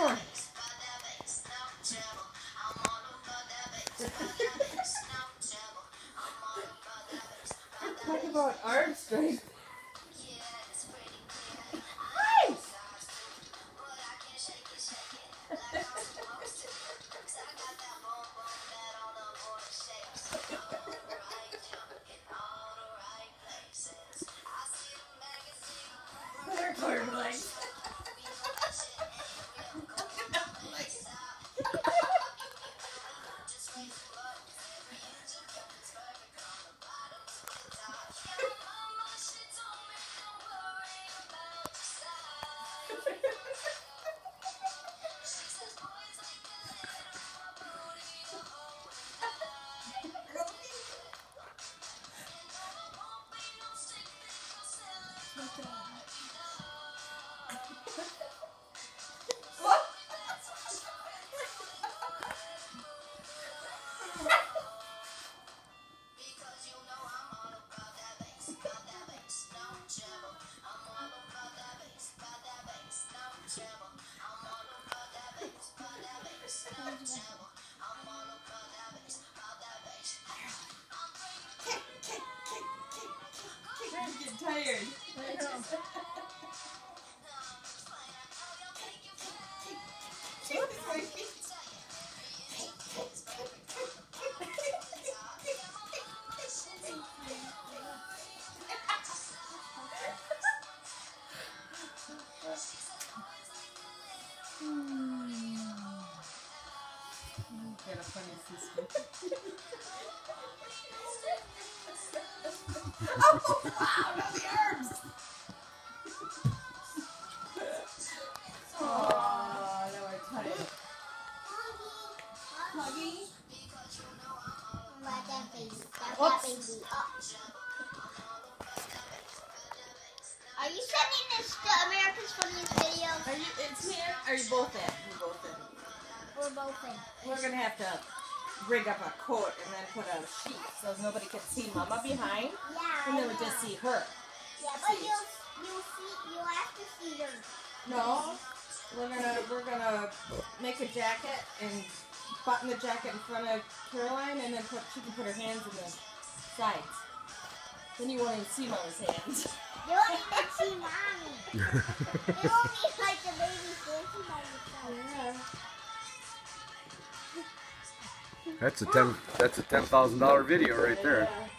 Talk about arm strength. Tired. Got a funny sister. oh, wow, Whoops. Are you sending this to America's Funniest Videos? Are you, it's me, are you both in? You both in. We're both in. We're gonna have to rig up a coat and then put a sheet so nobody can see Mama behind, Yeah. and I then we just see her. Yeah, but you'll you'll see you'll have to see her. No, we're gonna we're gonna make a jacket and button the jacket in front of Caroline, and then put she can put her hands in the sides. Then you won't even see Mama's hands. You won't even see mommy. it won't be like the baby dancing by yourself. Yeah. That's a ten. That's a ten thousand dollar video right there. Yeah.